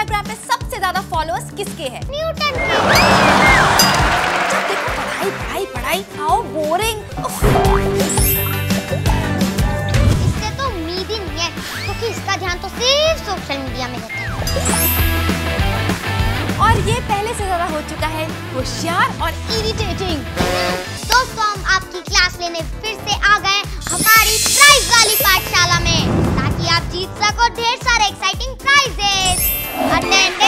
Instagram पे सबसे ज़्यादा फॉलोअर्स किसके हैं? न्यूटन के। देखो पढ़ाई पढ़ाई पढ़ाई हाउ बोरिंग। इससे तो उम्मीद ही नहीं है क्योंकि तो इसका ध्यान तो सिर्फ़ सोशल मीडिया में रहता है। और ये पहले से ज़्यादा हो चुका है होशियार और इरिटेटिंग। दोस्तों हम आपकी क्लास लेने फिर से आ गए हमारी प्राइज वाली पाठशाला में ताकि आप जीत सको ढेर सारे एक्साइटिंग प्राइजेस and then